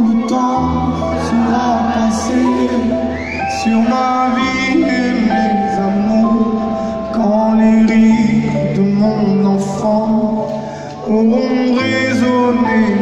le temps sera passé sur ma vie et mes amours, quand les rires de mon enfant auront résonné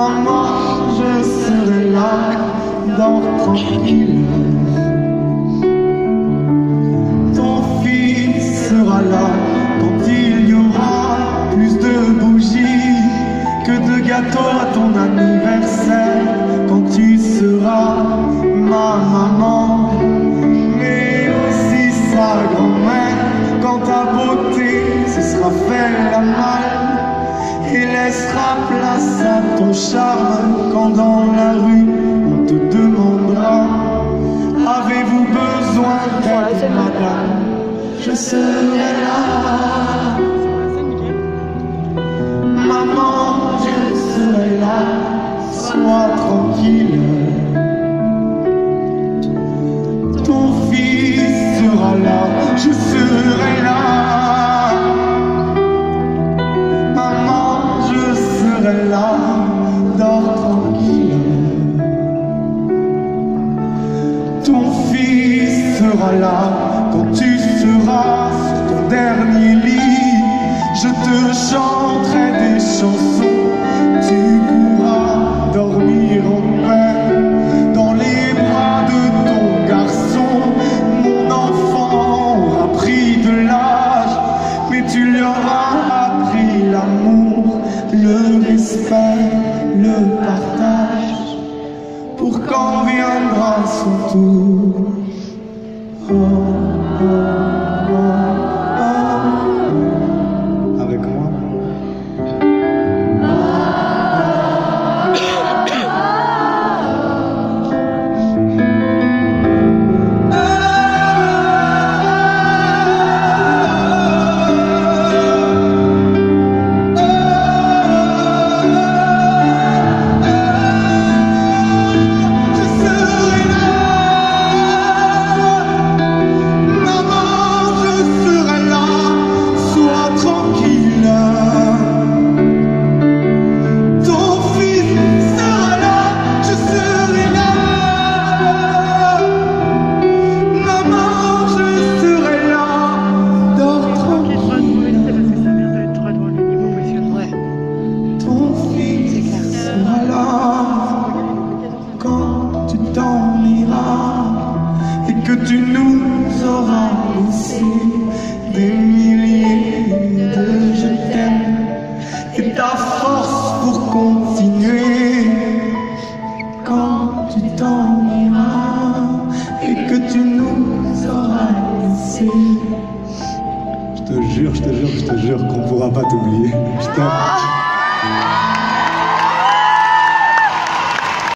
Maman, je serai là, dors tranquille. Ton fils sera là quand il y aura plus de bougies que de gâteaux à ton anniversaire. Quand tu seras ma maman, place à ton charme quand dans la rue on te demandera Avez-vous besoin d'aide, madame? Je serai là. Maman, je serai là. Sois serai là. Dors tranquille. Ton fils sera là quand tu seras sur ton dernier lit. Je te chanterai le respect, le partage pour quand viendra son tour. Nous auras laissé des milliers de je t'aime et ta force pour continuer quand tu t'en iras et que tu nous auras laissé. Je te jure, je te jure, je te jure qu'on pourra pas t'oublier. Je t'aime.